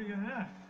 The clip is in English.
Are you at?